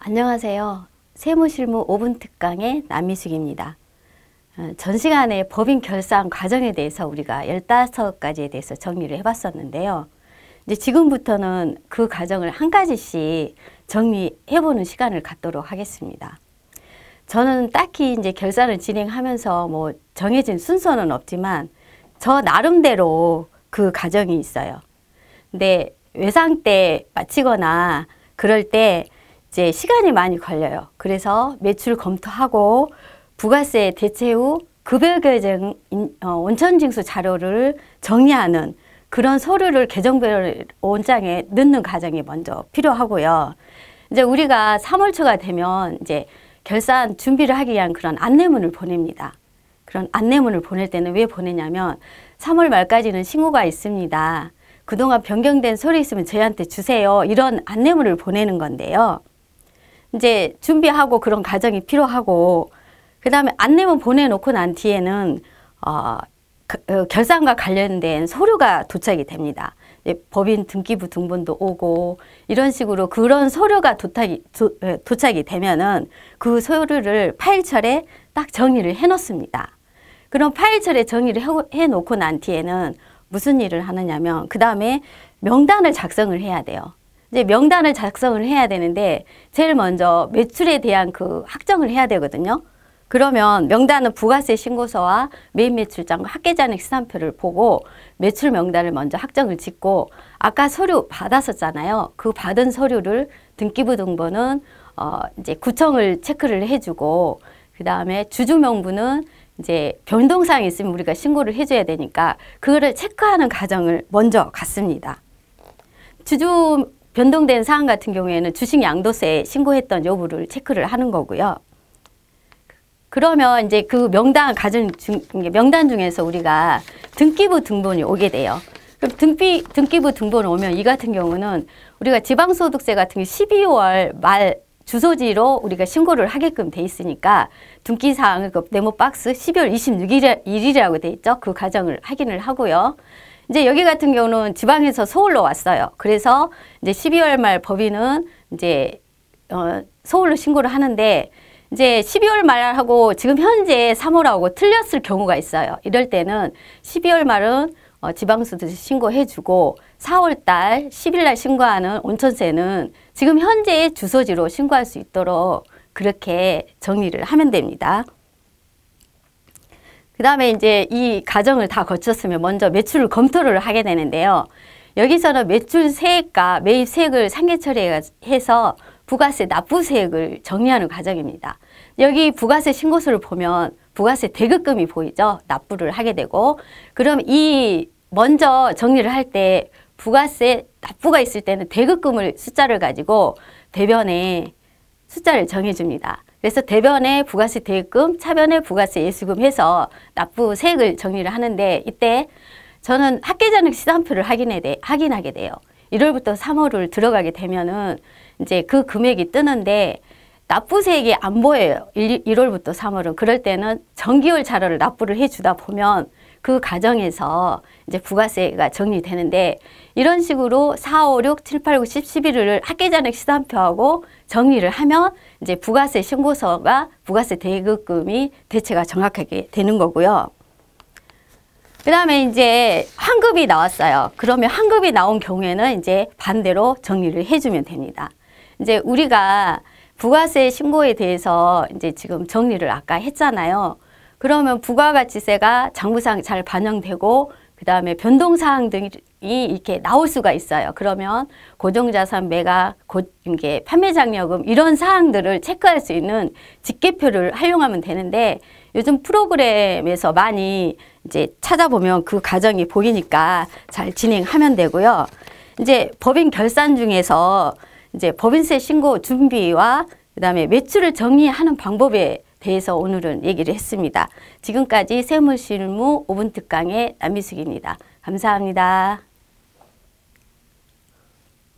안녕하세요. 세무실무 5분 특강의 남미숙입니다. 어, 전 시간에 법인 결산 과정에 대해서 우리가 15가지에 대해서 정리를 해봤었는데요. 이제 지금부터는 그 과정을 한 가지씩 정리해보는 시간을 갖도록 하겠습니다. 저는 딱히 이제 결산을 진행하면서 뭐 정해진 순서는 없지만 저 나름대로 그 과정이 있어요. 근데 외상 때 마치거나 그럴 때 이제 시간이 많이 걸려요. 그래서 매출 검토하고 부가세 대체 후 급여 계정 어, 원천징수 자료를 정리하는 그런 서류를 계정별 원장에 넣는 과정이 먼저 필요하고요. 이제 우리가 3월 초가 되면 이제 결산 준비를 하기 위한 그런 안내문을 보냅니다. 그런 안내문을 보낼 때는 왜 보내냐면 3월 말까지는 신고가 있습니다. 그동안 변경된 서류 있으면 저희한테 주세요. 이런 안내문을 보내는 건데요. 이제 준비하고 그런 과정이 필요하고 그 다음에 안내문 보내놓고 난 뒤에는 어, 어, 결산과 관련된 서류가 도착이 됩니다. 법인 등기부 등본도 오고 이런 식으로 그런 서류가 도착이, 도, 도착이 되면은 그 서류를 파일철에 딱 정리를 해 놓습니다. 그럼 파일철에 정리를 해 놓고 난 뒤에는 무슨 일을 하느냐면 그 다음에 명단을 작성을 해야 돼요. 이제 명단을 작성을 해야 되는데 제일 먼저 매출에 대한 그 확정을 해야 되거든요. 그러면 명단은 부가세 신고서와 매입 매출장과 합계잔액 시산표를 보고 매출 명단을 먼저 확정을 짓고 아까 서류 받았었잖아요. 그 받은 서류를 등기부 등본은 어 이제 구청을 체크를 해주고 그 다음에 주주 명부는 이제 변동사항이 있으면 우리가 신고를 해줘야 되니까 그거를 체크하는 과정을 먼저 갔습니다. 주주 변동된 사항 같은 경우에는 주식 양도세 신고했던 여부를 체크를 하는 거고요. 그러면 이제 그 명단 가진 중, 명단 중에서 우리가 등기부 등본이 오게 돼요. 그럼 등기, 등기부 등본 오면 이 같은 경우는 우리가 지방소득세 같은 게 12월 말 주소지로 우리가 신고를 하게끔 돼 있으니까 등기사항을 그 네모 박스 12월 26일, 일이라고 돼 있죠. 그 과정을 확인을 하고요. 이제 여기 같은 경우는 지방에서 서울로 왔어요. 그래서 이제 12월 말 법인은 이제 어, 서울로 신고를 하는데 이제 12월 말하고 지금 현재 3월하고 틀렸을 경우가 있어요. 이럴 때는 12월 말은 어, 지방수도 신고해주고 4월 달 10일 날 신고하는 온천세는 지금 현재의 주소지로 신고할 수 있도록 그렇게 정리를 하면 됩니다. 그 다음에 이제 이 과정을 다 거쳤으면 먼저 매출을 검토를 하게 되는데요. 여기서는 매출 세액과 매입 세액을 상계 처리해서 부가세 납부 세액을 정리하는 과정입니다. 여기 부가세 신고서를 보면 부가세 대급금이 보이죠? 납부를 하게 되고 그럼 이 먼저 정리를 할 때 부가세 납부가 있을 때는 대급금을 숫자를 가지고 대변에 숫자를 정해줍니다. 그래서 대변에 부가세 대금, 차변에 부가세 예수금 해서 납부 세액을 정리를 하는데 이때 저는 학계전액 시산표를 확인해 돼, 확인하게 돼요. 1월부터 3월을 들어가게 되면은 이제 그 금액이 뜨는데 납부 세액이 안 보여요. 1, 1월부터 3월은. 그럴 때는 정기월 자료를 납부를 해주다 보면 그 과정에서 이제 부가세가 정리되는데 이런 식으로 4, 5, 6, 7, 8, 9, 10, 11을 학계잔액 시산표하고 정리를 하면 이제 부가세 신고서가 부가세 대급금이 대체가 정확하게 되는 거고요. 그 다음에 이제 환급이 나왔어요. 그러면 환급이 나온 경우에는 이제 반대로 정리를 해주면 됩니다. 이제 우리가 부가세 신고에 대해서 이제 지금 정리를 아까 했잖아요. 그러면 부가가치세가 장부상 잘 반영되고 그 다음에 변동사항 등이 이렇게 나올 수가 있어요. 그러면 고정자산 매각, 고, 이게 판매장려금 이런 사항들을 체크할 수 있는 집계표를 활용하면 되는데 요즘 프로그램에서 많이 이제 찾아보면 그 과정이 보이니까 잘 진행하면 되고요. 이제 법인 결산 중에서 이제 법인세 신고 준비와 그다음에 매출을 정리하는 방법에 대해서 오늘은 얘기를 했습니다. 지금까지 세무실무 5분 특강의 남미숙입니다. 감사합니다.